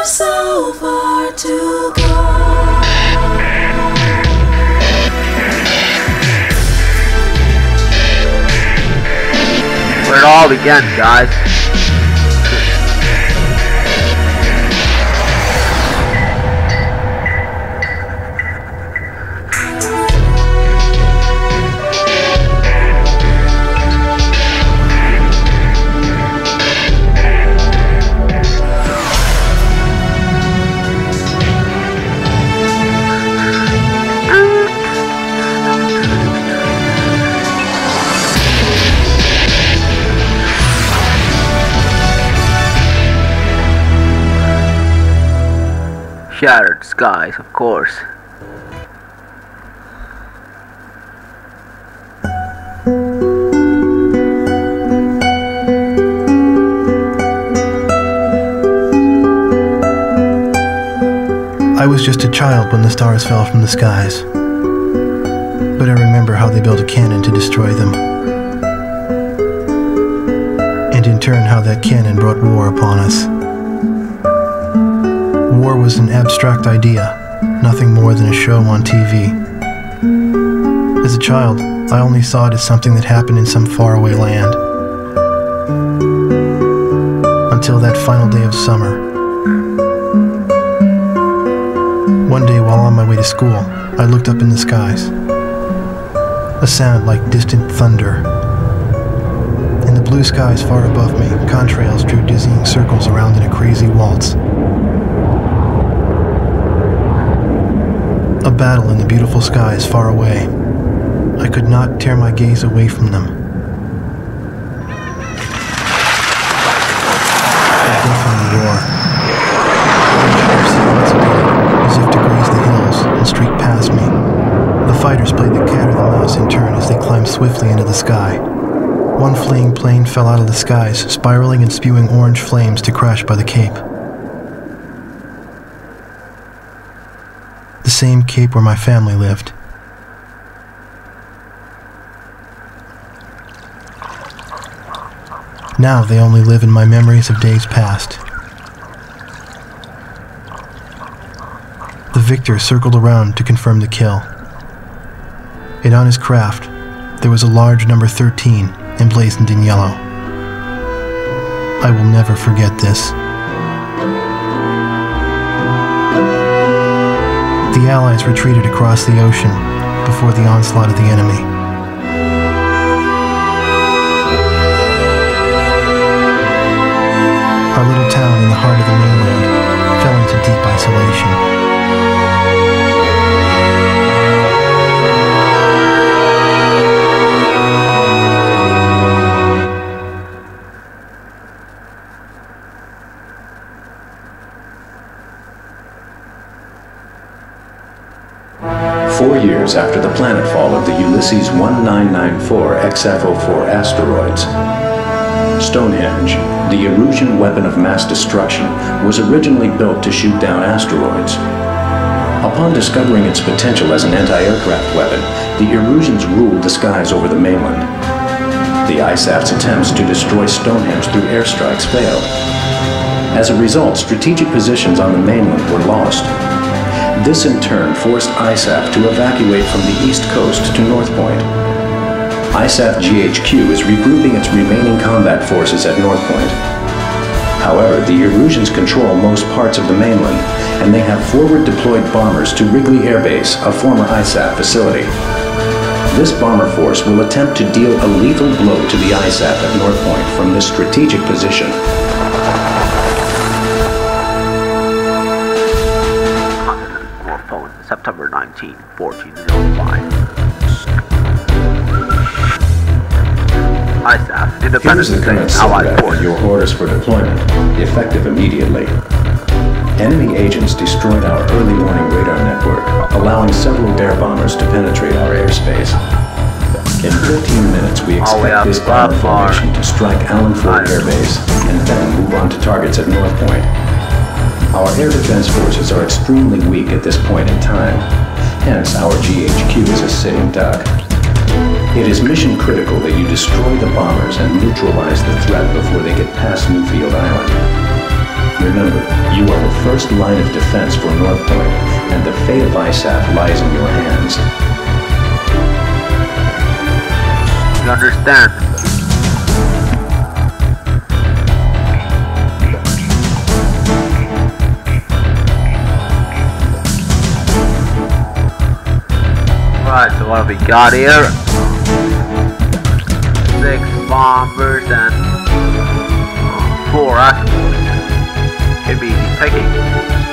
have so far to go. Where it all began, guys. Skies, of course. I was just a child when the stars fell from the skies. But I remember how they built a cannon to destroy them. And in turn, how that cannon brought war upon us. War was an abstract idea, nothing more than a show on TV. As a child, I only saw it as something that happened in some faraway land. Until that final day of summer. One day while on my way to school, I looked up in the skies. A sound like distant thunder. In the blue skies far above me, contrails drew dizzying circles around in a crazy waltz. Battle in the beautiful skies far away. I could not tear my gaze away from them. A deafening roar. Silhouettes appeared, as if to graze the hills and streak past me. The fighters played the cat or the mouse in turn as they climbed swiftly into the sky. One fleeing plane fell out of the skies, spiraling and spewing orange flames to crash by the cape. Same cape where my family lived. Now they only live in my memories of days past. The victor circled around to confirm the kill. And on his craft, there was a large number 13 emblazoned in yellow. I will never forget this. The Allies retreated across the ocean before the onslaught of the enemy. Years after the planetfall of the Ulysses 1994 XF04 asteroids, Stonehenge, the Erusian weapon of mass destruction, was originally built to shoot down asteroids. Upon discovering its potential as an anti-aircraft weapon, the Erusians ruled the skies over the mainland. The ISAF's attempts to destroy Stonehenge through airstrikes failed. As a result, strategic positions on the mainland were lost. This in turn forced ISAF to evacuate from the east coast to North Point. ISAF GHQ is regrouping its remaining combat forces at North Point. However, the Erusians control most parts of the mainland, and they have forward deployed bombers to Wrigley Air Base, a former ISAF facility. This bomber force will attempt to deal a lethal blow to the ISAF at North Point from this strategic position. 13, 14, and 05. Your orders for deployment, effective immediately. Enemy agents destroyed our early warning radar network, allowing several air bombers to penetrate our airspace. In 15 minutes, we expect this bomber formation to strike Allenfort Air Base and then move on to targets at North Point. Our air defense forces are extremely weak at this point in time, hence our GHQ is a sitting duck. It is mission critical that you destroy the bombers and neutralize the threat before they get past Newfield Island. Remember, you are the first line of defense for North Point, and the fate of ISAF lies in your hands. You understand? What we got here? Six bombers and four uh, asteroids. Should be easy picking.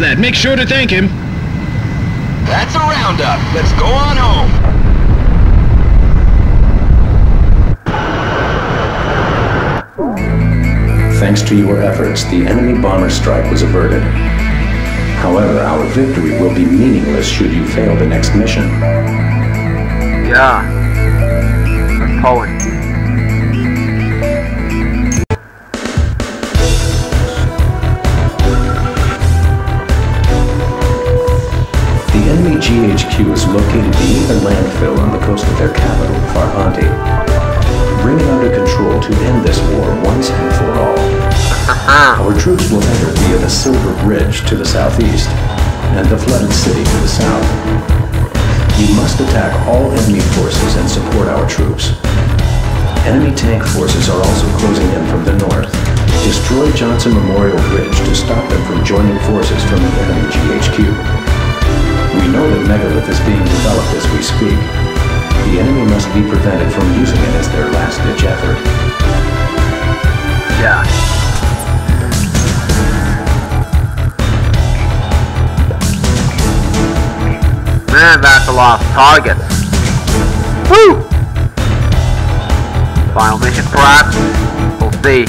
That? Make sure to thank him. That's a roundup. Let's go on home. Thanks to your efforts, the enemy bomber strike was averted. However, our victory will be meaningless should you fail the next mission. Yeah. That's Poland. GHQ is located beneath a landfill on the coast of their capital, Farbanti. Bring it under control to end this war once and for all. Our troops will enter via the Silver Bridge to the southeast and the flooded city to the south. You must attack all enemy forces and support our troops. Enemy tank forces are also closing in from the north. Destroy Johnson Memorial Bridge to stop them from joining forces from the enemy GHQ. We know that megalith is being developed as we speak. The enemy must be prevented from using it as their last-ditch effort. Yeah. Man, that's a lost target. Woo! Final mission perhaps? We'll see.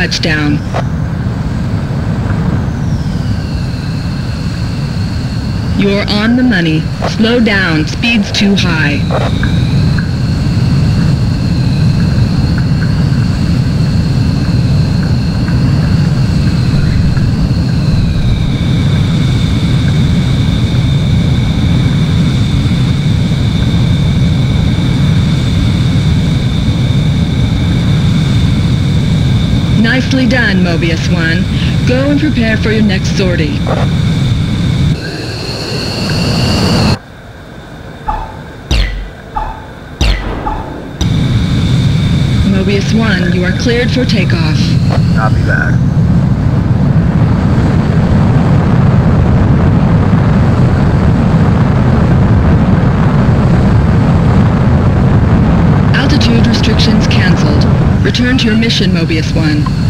touchdown. You're on the money. Slow down. Speed's too high. Nicely done, Mobius One. Go and prepare for your next sortie. Mobius One, you are cleared for takeoff. I'll be back. restrictions cancelled. Return to your mission, Mobius One.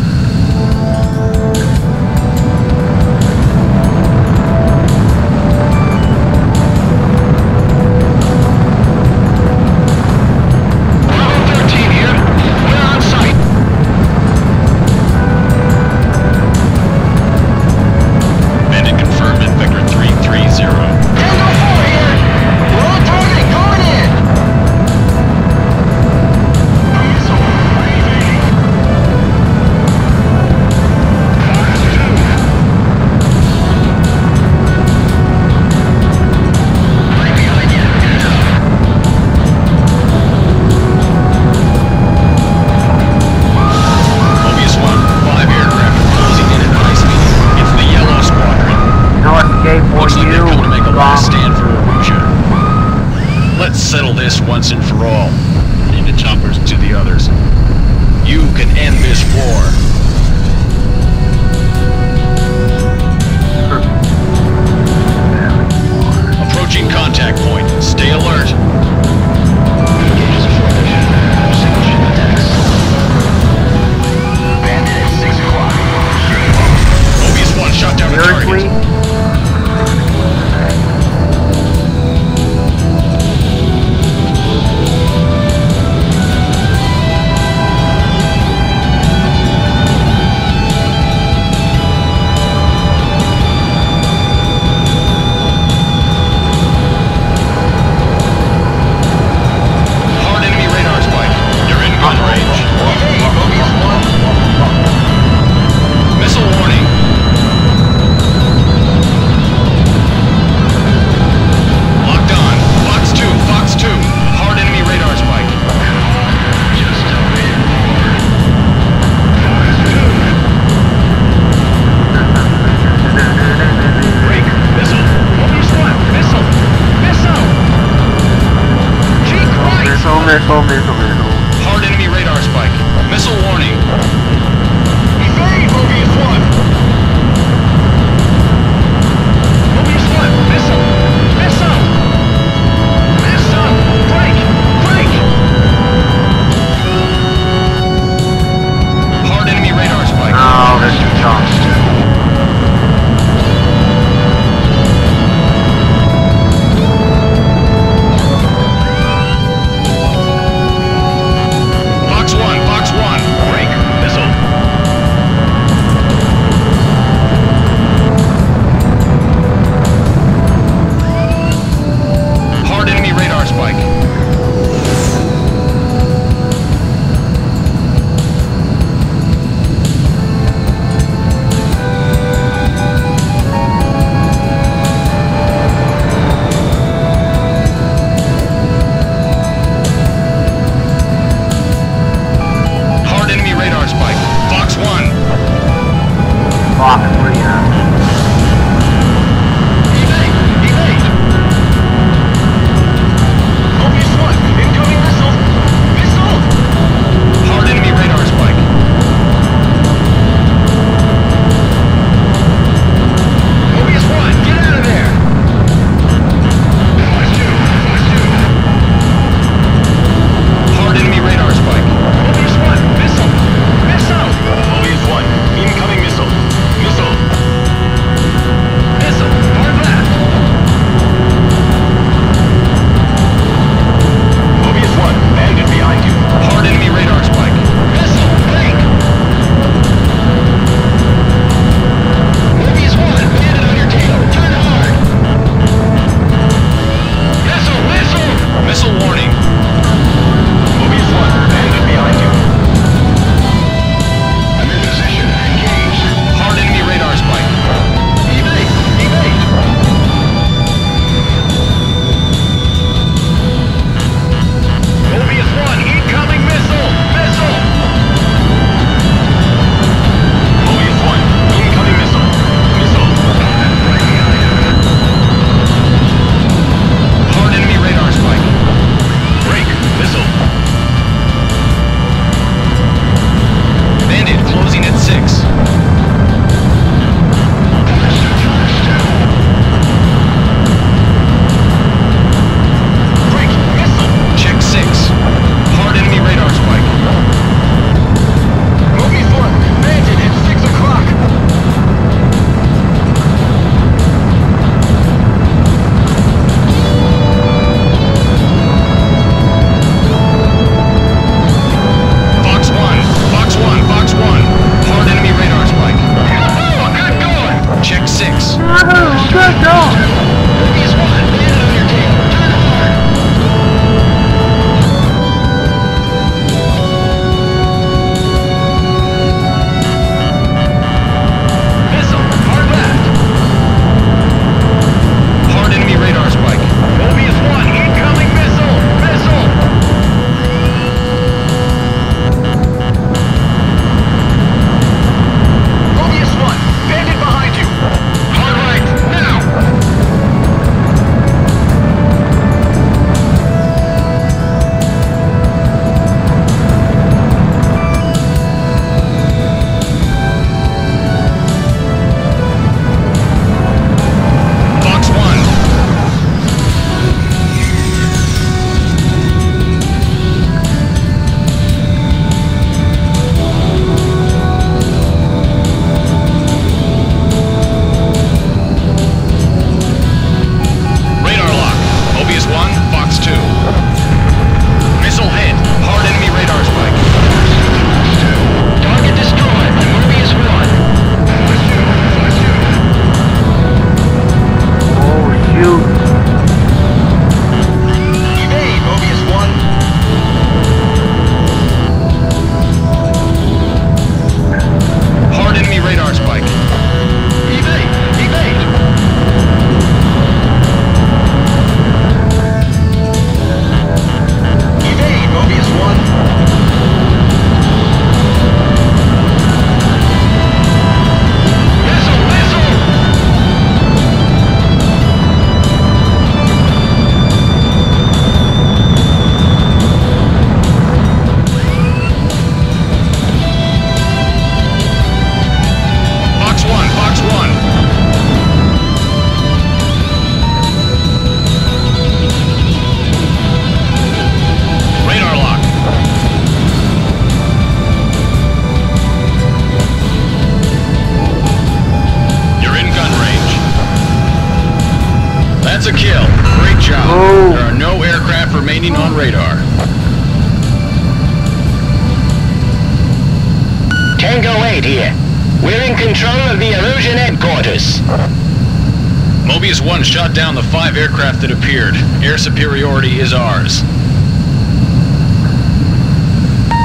Superiority is ours.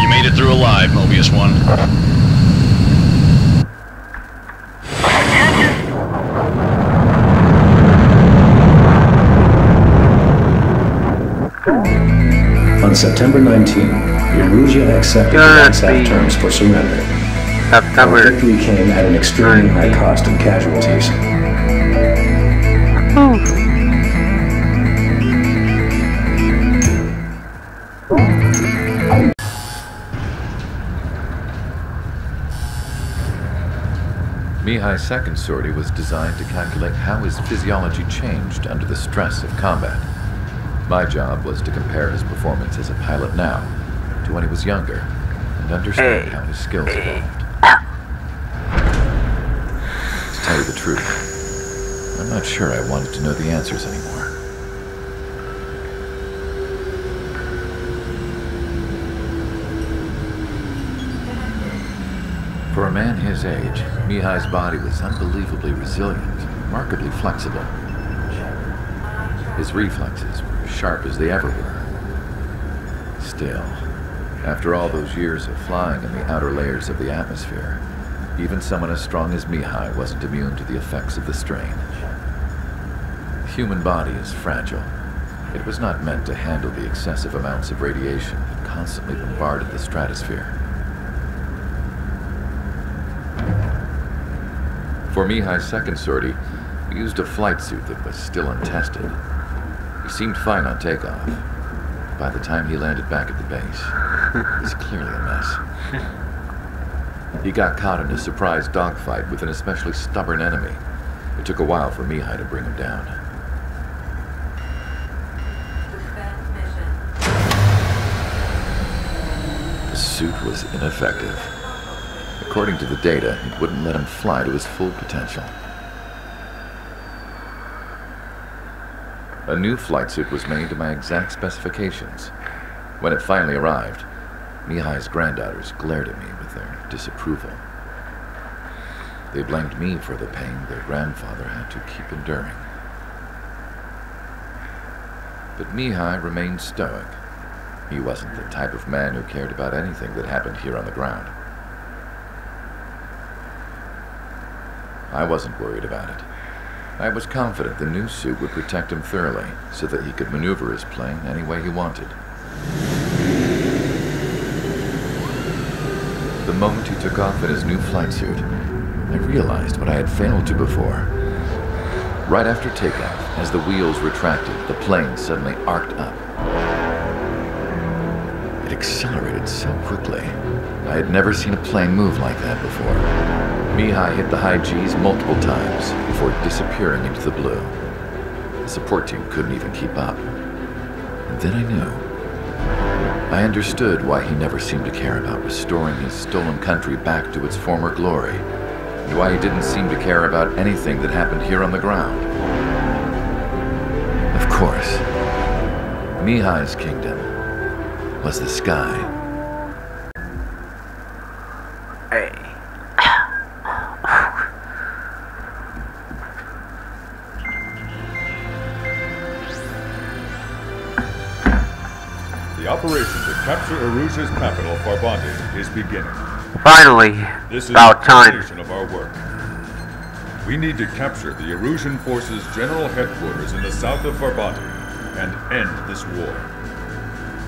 You made it through alive, Mobius 1. On September 19, Erusea accepted the Gonna XF be- terms for surrender. Our September. victory came at an extremely high cost of casualties. Mihai's second sortie was designed to calculate how his physiology changed under the stress of combat. My job was to compare his performance as a pilot now to when he was younger and understand how his skills evolved. To tell you the truth, I'm not sure I wanted to know the answers anymore. For a man his age, Mihai's body was unbelievably resilient, remarkably flexible. His reflexes were as sharp as they ever were. Still, after all those years of flying in the outer layers of the atmosphere, even someone as strong as Mihai wasn't immune to the effects of the strain. The human body is fragile. It was not meant to handle the excessive amounts of radiation that constantly bombarded the stratosphere. For Mihai's second sortie, we used a flight suit that was still untested. He seemed fine on takeoff. By the time he landed back at the base, it was clearly a mess. He got caught in a surprise dogfight with an especially stubborn enemy. It took a while for Mihai to bring him down. The suit was ineffective. According to the data, it wouldn't let him fly to his full potential. A new flight suit was made to my exact specifications. When it finally arrived, Mihai's granddaughters glared at me with their disapproval. They blamed me for the pain their grandfather had to keep enduring. But Mihai remained stoic. He wasn't the type of man who cared about anything that happened here on the ground. I wasn't worried about it. I was confident the new suit would protect him thoroughly so that he could maneuver his plane any way he wanted. The moment he took off in his new flight suit, I realized what I had failed to before. Right after takeoff, as the wheels retracted, the plane suddenly arced up. It accelerated so quickly. I had never seen a plane move like that before. Mihai hit the high G's multiple times before disappearing into the blue. The support team couldn't even keep up. And then I knew. I understood why he never seemed to care about restoring his stolen country back to its former glory, and why he didn't seem to care about anything that happened here on the ground. Of course, Mihai's kingdom was the sky. Capture capital, Farbanti, is beginning. Finally, This is about the time. culmination of our work. We need to capture the Erusean forces' general headquarters in the south of Farbanti and end this war.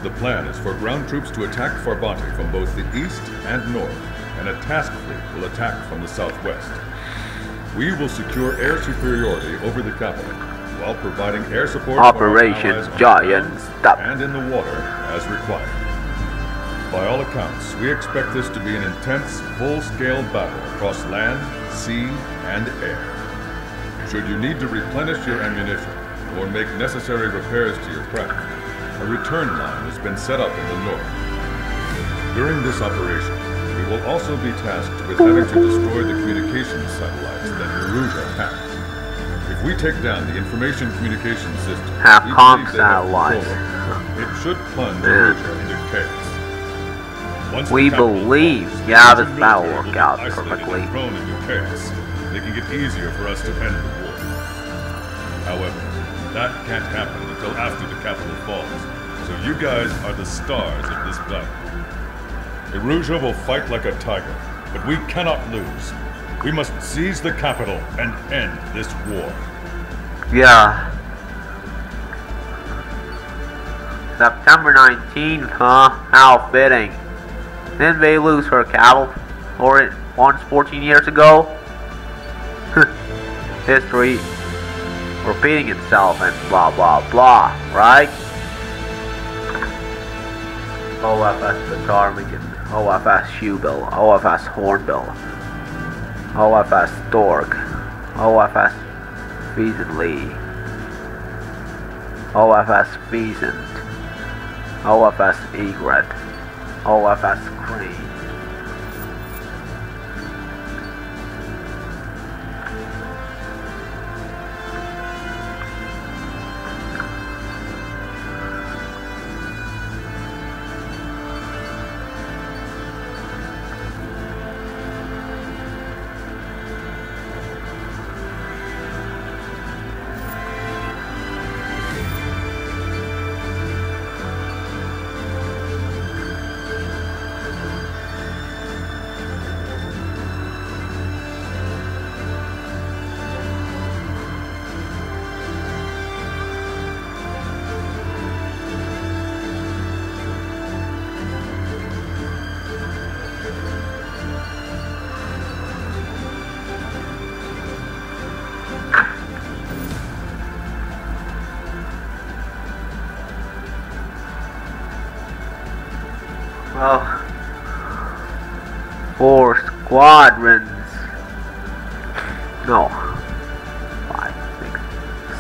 The plan is for ground troops to attack Farbanti from both the east and north, and a task fleet will attack from the southwest. We will secure air superiority over the capital while providing air support Operation for our allies on the Giant Stop. and in the water as required. By all accounts, we expect this to be an intense, full-scale battle across land, sea, and air. Should you need to replenish your ammunition or make necessary repairs to your craft, a return line has been set up in the north. During this operation, we will also be tasked with having to destroy the communications satellites that Erusea has. If we take down the information communication system, Have we believe they have satellites. control over, it should plunge Man. Erusea into chaos. Once We believe. falls, Yeah, the this battle military will worked out perfectly. Thrown into chaos, making it easier for us to end the war. However, that can't happen until after the capital falls. So you guys are the stars of this battle. Erusea will fight like a tiger, but we cannot lose. We must seize the capital and end this war. Yeah. September 19th, huh? How fitting. Didn't they lose her cattle for it once 14 years ago? History repeating itself and blah blah blah, right? OFS Ptarmigan, OFS Shoebill, OFS Hornbill, OFS Stork, OFS Feasantly, OFS Pheasant, OFS Egret, OFS Crane. Well,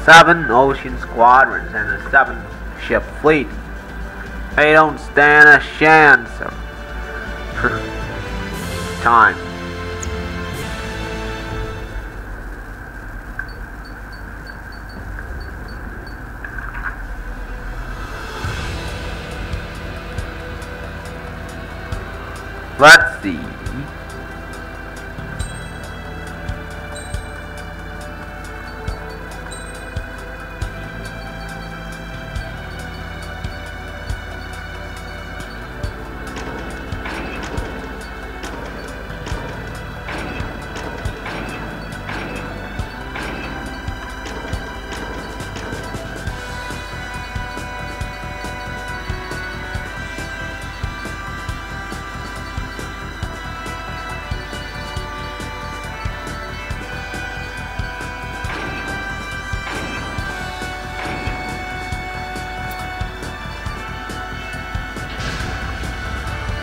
seven ocean squadrons and a seven ship fleet. They don't stand a chance of time. Let's see.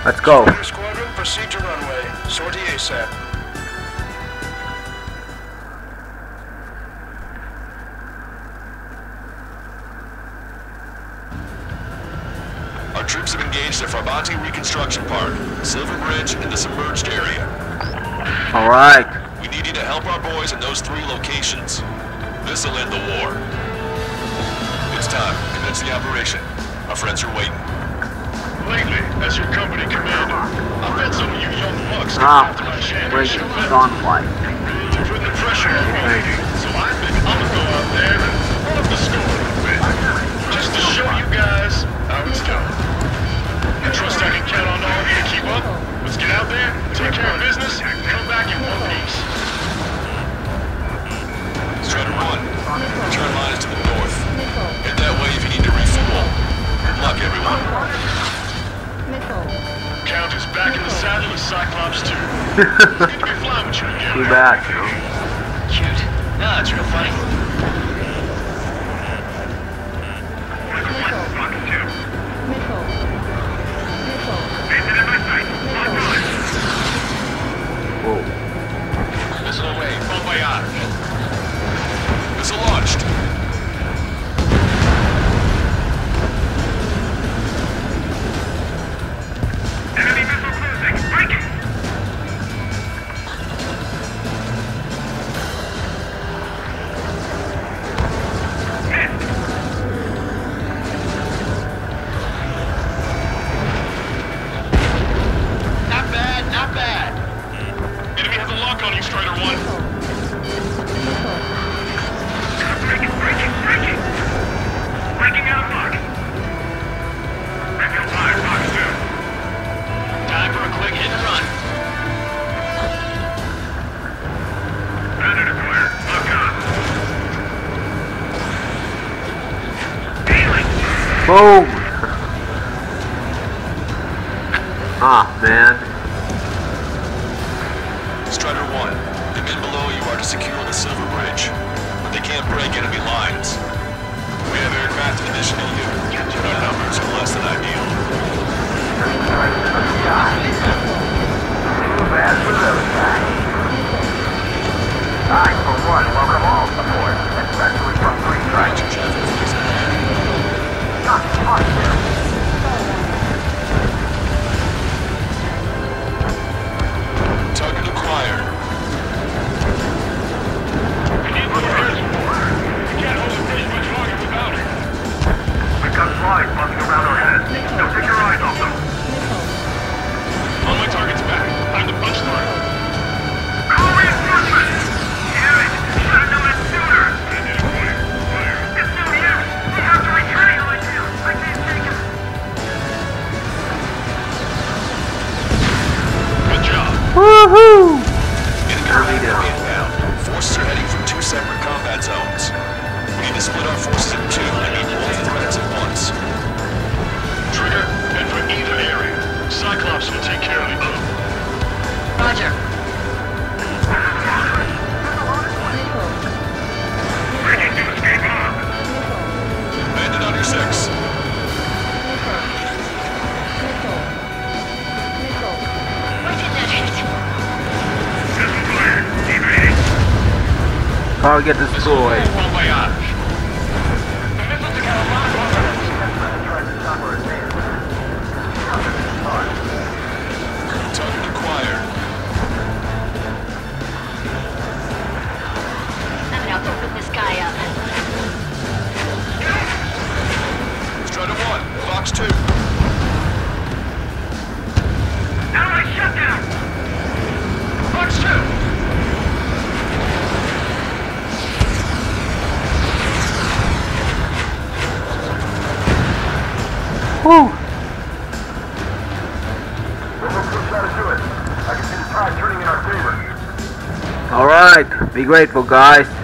Let's go. Boom! Ah, oh, man. Alright, be grateful guys.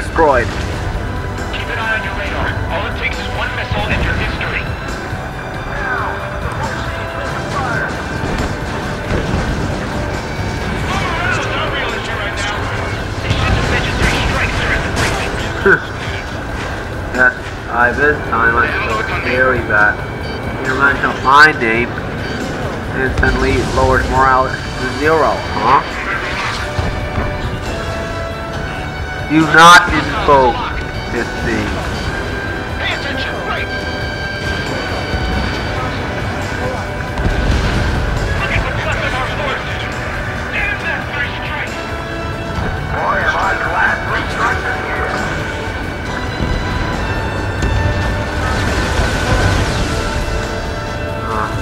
my name, instantly lowered lowers morale to zero, huh? Do not invoke this thing.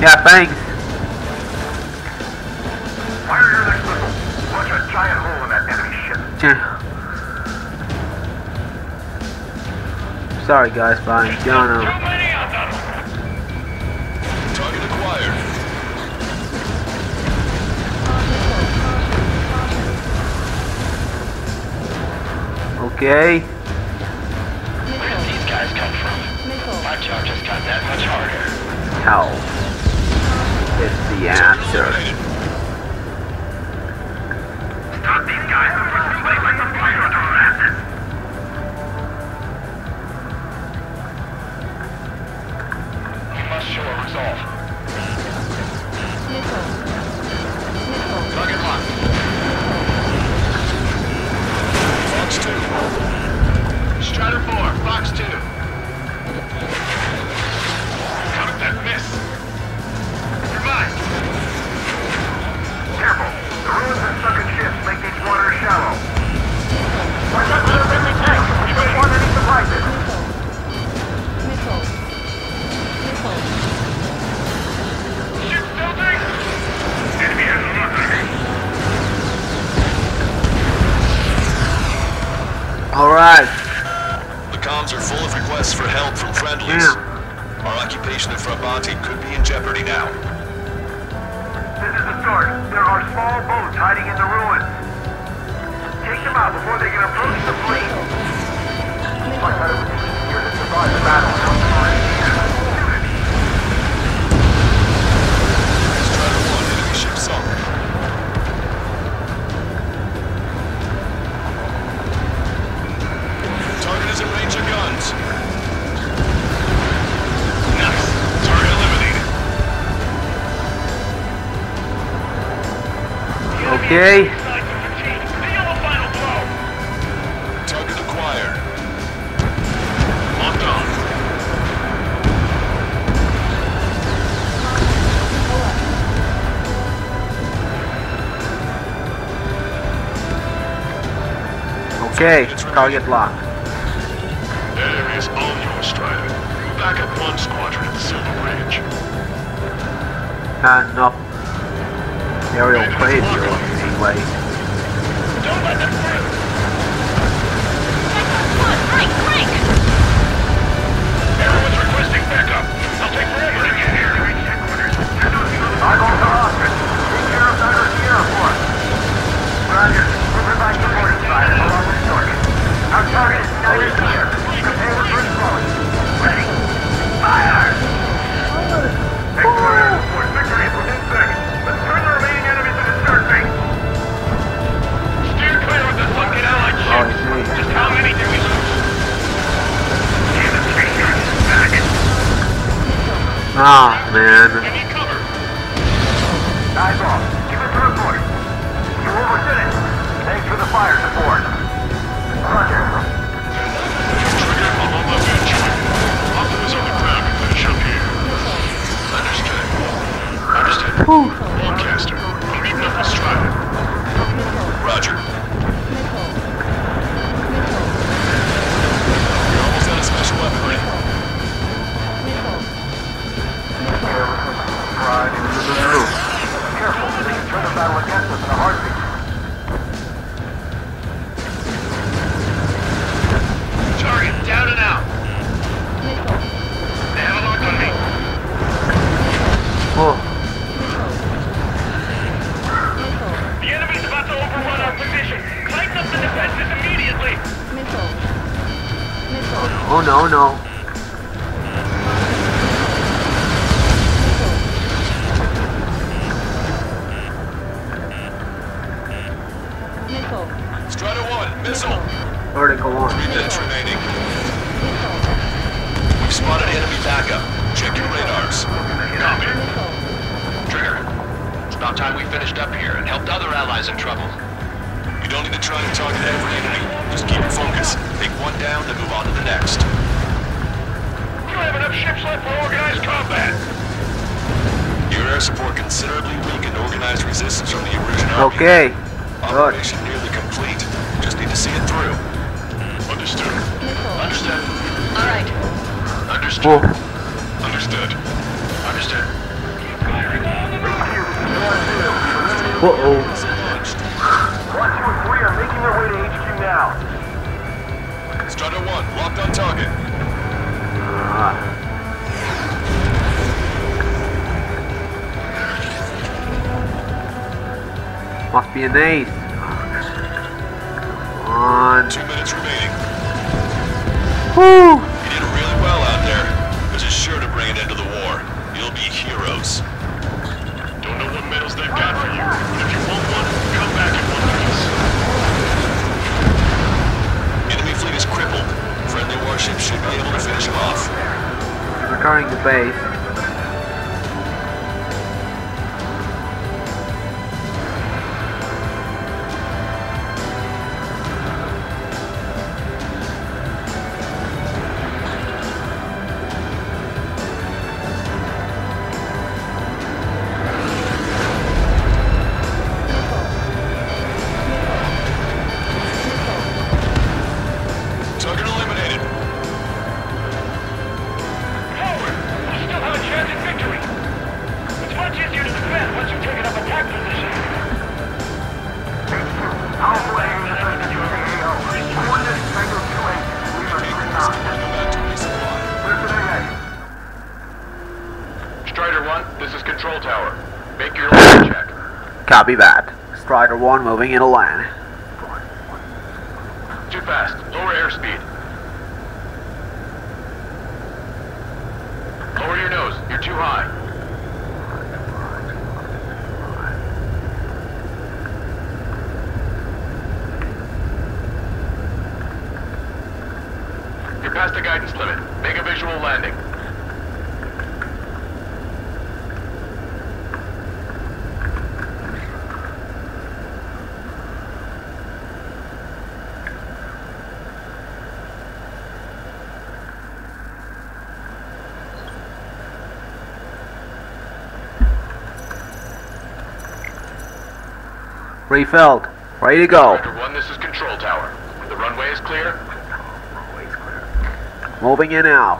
Yeah, thanks. Fire your next missile. A giant hole in that ship. Yeah. Sorry guys, bye. Don't know. Target acquired. Okay. Where did these guys come from? My job just got that much harder. How? Yeah, sure. target lock. Lancaster, meeting up with Strider. Roger. You're almost out of special weaponry. Careful, the this can turn the battle against us in a hard Oh no, no. Okay. Operation nearly complete. Just need to see it through. Hmm. Understood. Understood. All right. Understood. Understood. Understood. Uh oh. Peace. Tiger 1 moving in a line. Three filled. Ready to go. Director one, this is control tower. The runway is clear. Moving in now.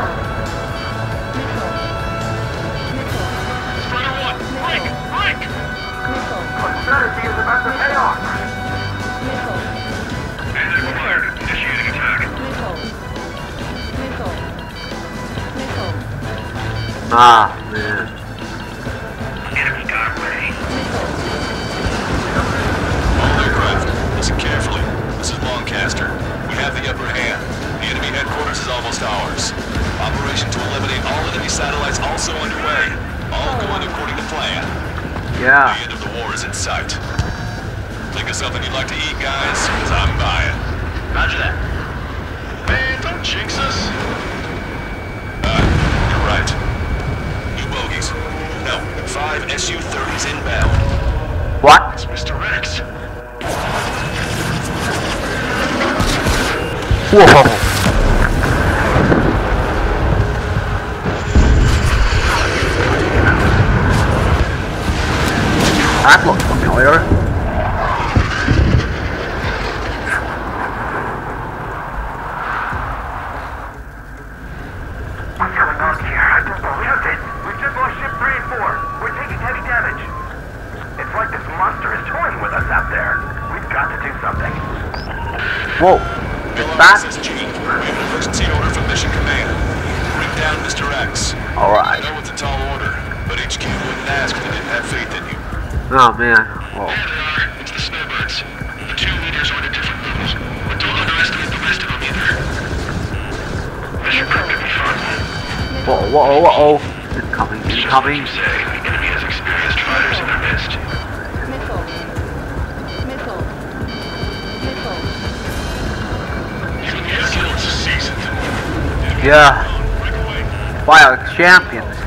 champions.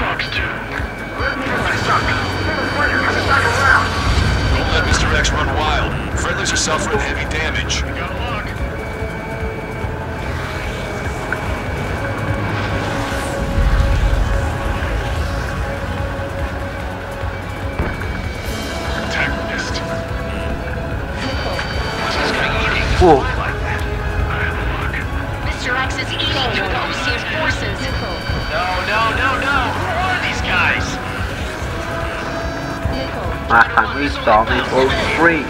Fox 2. Don't let Mr. X run wild. Friendlies are suffering heavy damage. Antagonist. Whoa. Last time we saw was free.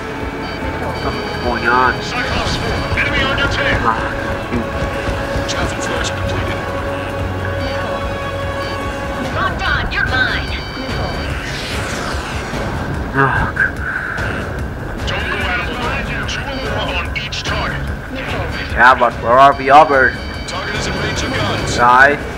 Something's going on. Cyclops, enemy on your tail. Ah, Chaff and flares completed. Locked on, you're mine. Ugh. Don't go out of. Two or on each target. Yeah, but where are the others? Target is in range of guns. Guys?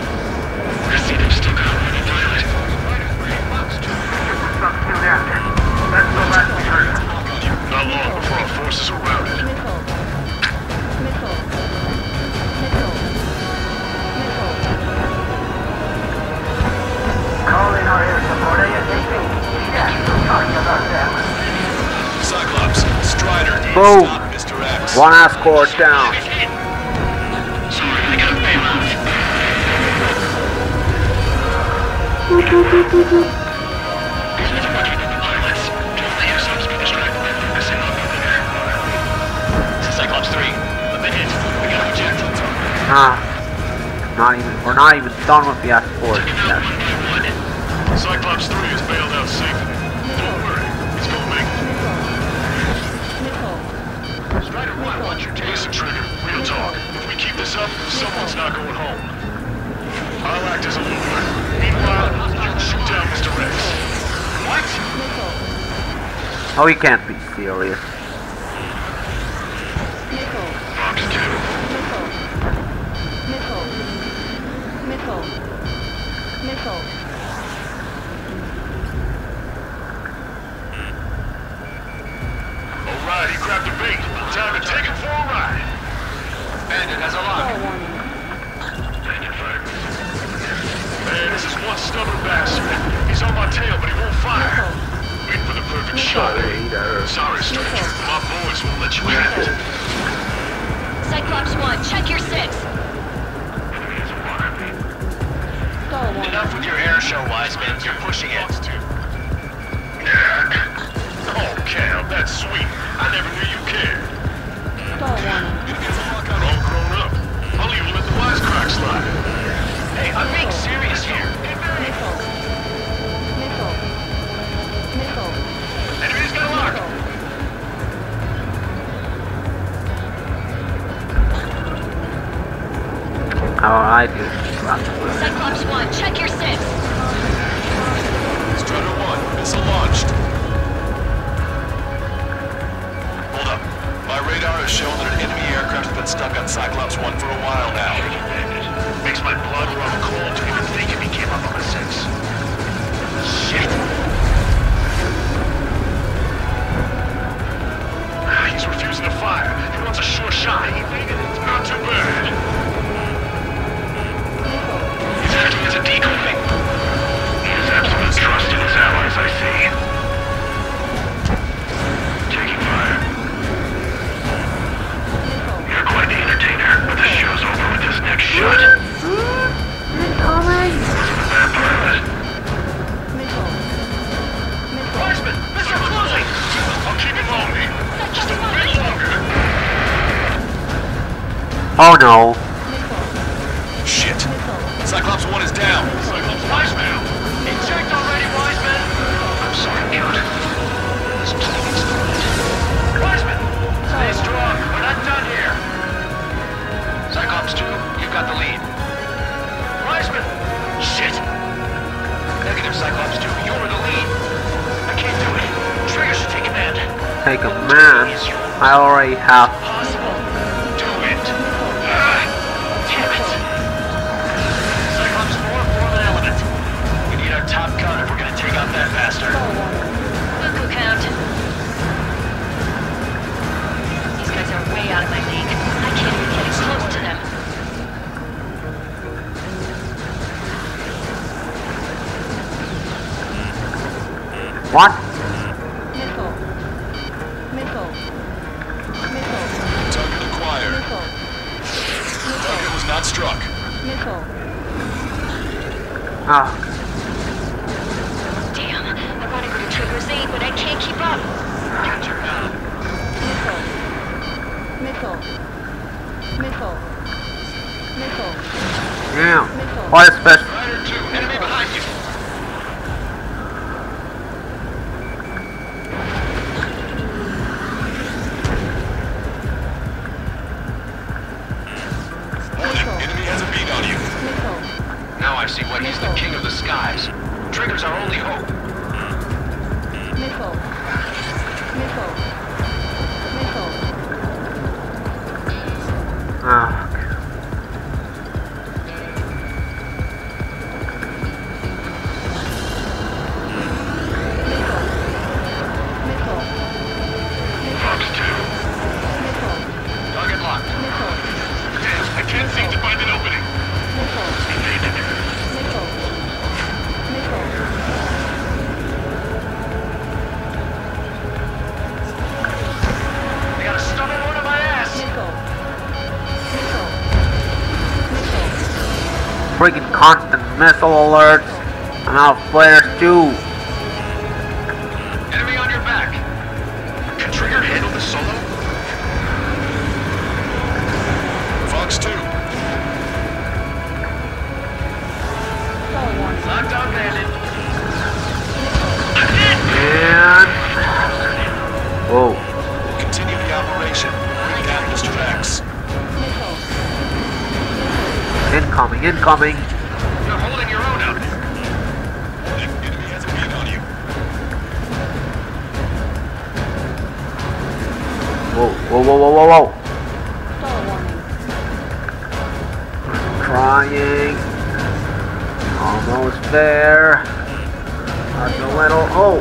Hit. We got objectives. Ah. Not even, we're not even done with the escort lock. Man, this is one stubborn bastard. He's on my tail, but he won't fire. Waiting for the. Sorry, stranger. My boys won't let you have it. Cyclops 1, check your six. Enough with your air show, Wiseman. You're pushing it. Oh, Cal, that's sweet. I never knew you cared. We're all grown up. I'll even let the wisecrack slide. Hey, I'm being serious here. Oh, I do. Cyclops 1, check your six. Strider 1, missile launched. Hold up. My radar has shown that an enemy aircraft has been stuck on Cyclops 1 for a while now. Makes my blood run cold to even think if he came up on a six. Shit. He's refusing to fire. He wants a sure shot. It's not too bad. He's acting as a decoy. He has absolute trust in his allies, I see. Taking fire. You're quite the entertainer, but this show's over with this next shot. That part of it. Wiseman, missile closing! I'll keep him on me. Just a bit longer. Oh no. Take a man. I already have. Do it. Damn it. Cyclops 4, form an element. We need our top gun if we're gonna take out that bastard. Count. These guys are way out of my league. I can't even get close to them. What? Missile alerts. And now flares too. Enemy on your back. Can Trigger handle this solo? Fox 2. Stall warning. Locked on bandit. And. Whoa. Continue the operation. Bring down Mr. X. Incoming, incoming. Whoa, whoa, whoa, whoa, whoa, whoa. Trying. Almost there. That's a little. Oh.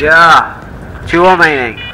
Yeah. Two remaining.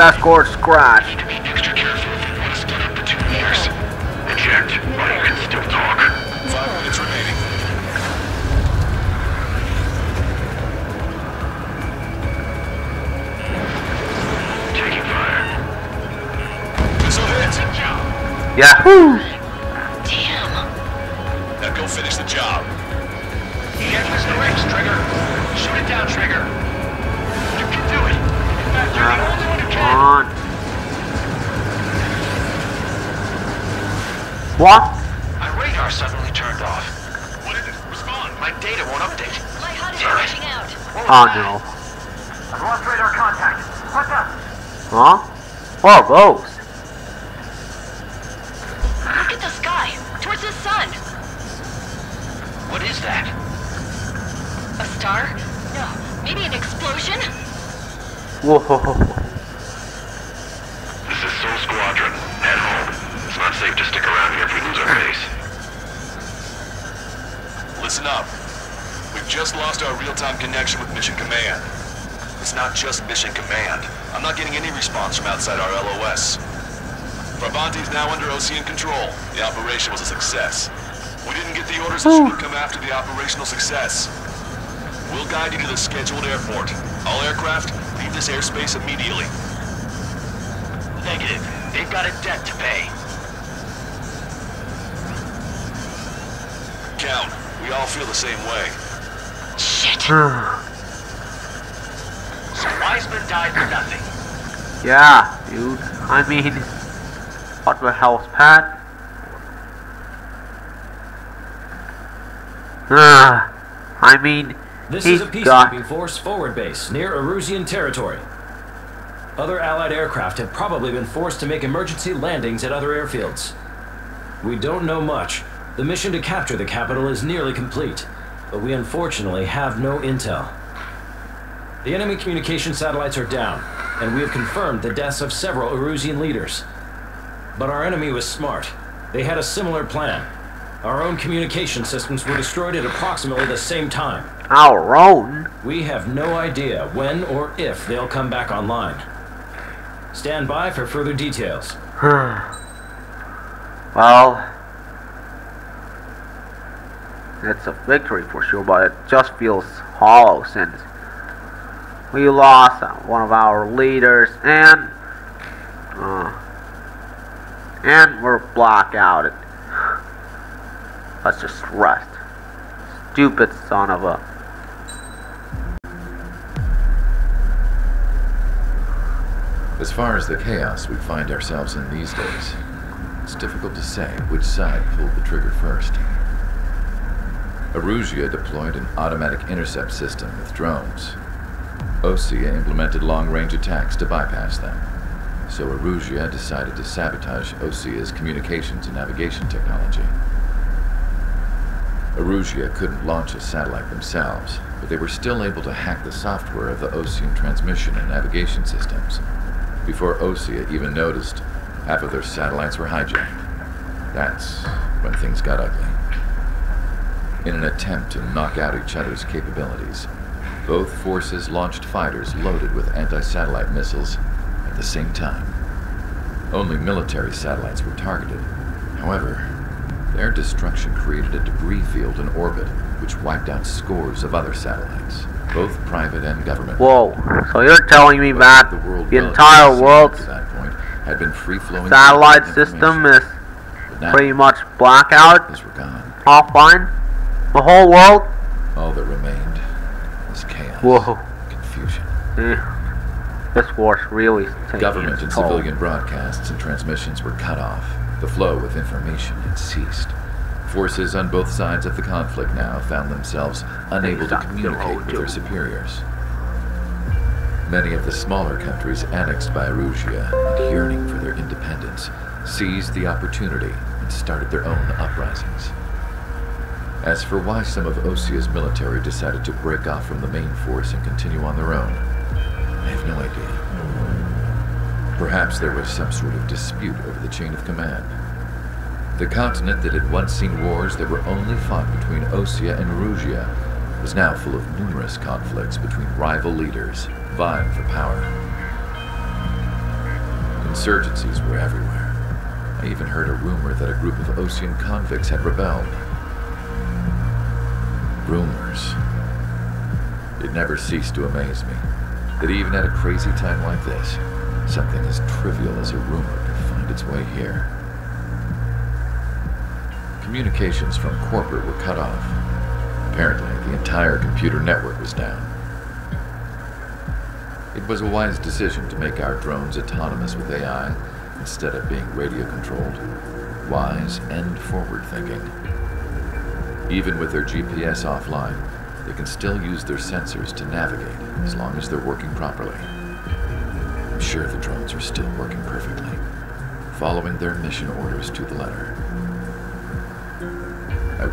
Escort scratched. Be extra careful. Want to split up the two meters. Eject. While you can still talk. Five minutes remaining. Taking fire. Missile hit. Yahoo! Damn. Now go finish the job. Has Mr. X, Trigger. Shoot it down, Trigger. You can do it. In fact, you're the uh, Come on. What? My radar suddenly turned off. What is it? Respond. My data won't update. My HUD is Damn it. crashing out. Oh no. I've lost radar contact. What's up? Huh? What are those? Look at the sky. Towards the sun. What is that? A star? No. Maybe an explosion? Whoa. This Soul Squadron. Head home. It's not safe to stick around here if we lose our base. Listen up. We've just lost our real-time connection with Mission Command. It's not just Mission Command. I'm not getting any response from outside our LOS. Farbanti's now under Osean control. The operation was a success. We didn't get the orders that should have come after the operational success. We'll guide you to the scheduled airport. All aircraft, leave this airspace immediately. Negative. They've got a debt to pay. Count, we all feel the same way. Shit. So Wiseman died for nothing. yeah, dude. I mean, what the hell's Pat? Ah, I mean, This he's is a peacekeeping force forward base near Erusean territory. Other Allied aircraft have probably been forced to make emergency landings at other airfields. We don't know much. The mission to capture the capital is nearly complete, but we unfortunately have no intel. The enemy communication satellites are down, and we have confirmed the deaths of several Erusean leaders. But our enemy was smart. They had a similar plan. Our own communication systems were destroyed at approximately the same time. our own. We have no idea when or if they'll come back online. Stand by for further details. well, it's a victory for sure, but it just feels hollow since we lost uh, one of our leaders and uh, and we're blackouted. Let's just rest. Stupid son of a. As far as the chaos we find ourselves in these days, it's difficult to say which side pulled the trigger first. Erusea deployed an automatic intercept system with drones. Osea implemented long-range attacks to bypass them. So Erusea decided to sabotage Osea's communications and navigation technology. Erusea couldn't launch a satellite themselves, but they were still able to hack the software of the Osean transmission and navigation systems. Before Osea even noticed, half of their satellites were hijacked. That's when things got ugly. In an attempt to knock out each other's capabilities, both forces launched fighters loaded with anti-satellite missiles at the same time. Only military satellites were targeted. However, their destruction created a debris field in orbit, which wiped out scores of other satellites, both private and government. Whoa! So you're telling me that The world the entire world's had been free-flowing satellite system is pretty much blackout, those were gone. offline? The whole world? All that remained was chaos, Whoa. confusion. This war's really taking Government and toll. civilian broadcasts and transmissions were cut off. The flow of information had ceased. Forces on both sides of the conflict now found themselves unable to communicate with their superiors. Many of the smaller countries annexed by Erusea and yearning for their independence seized the opportunity and started their own uprisings. As for why some of Osea's military decided to break off from the main force and continue on their own, I have no idea. Perhaps there was some sort of dispute over the chain of command. The continent that had once seen wars that were only fought between Osea and Rugia was now full of numerous conflicts between rival leaders vying for power. Insurgencies were everywhere. I even heard a rumor that a group of Osean convicts had rebelled. Rumors. It never ceased to amaze me that even at a crazy time like this, something as trivial as a rumor could find its way here. Communications from corporate were cut off. Apparently, the entire computer network was down. It was a wise decision to make our drones autonomous with AI instead of being radio controlled. Wise and forward thinking. Even with their GPS offline, they can still use their sensors to navigate as long as they're working properly. I'm sure the drones are still working perfectly, following their mission orders to the letter.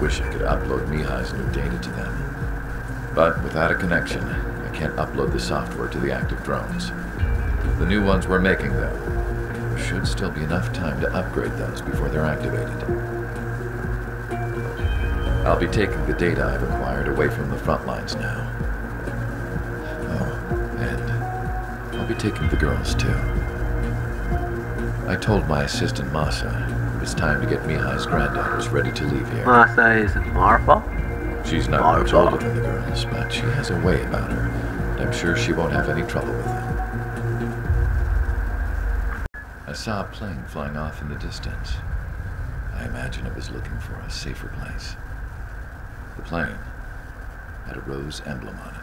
Wish I could upload Mihaly's new data to them. But without a connection, I can't upload the software to the active drones. The new ones we're making, though, there should still be enough time to upgrade those before they're activated. I'll be taking the data I've acquired away from the front lines now. Oh, and I'll be taking the girls too. I told my assistant Masa it's time to get Mihaly's granddaughters ready to leave here. Masa is Marfa? She's not much older than the girls, but she has a way about her, I'm sure she won't have any trouble with them. I saw a plane flying off in the distance. I imagine it was looking for a safer place. The plane had a rose emblem on it.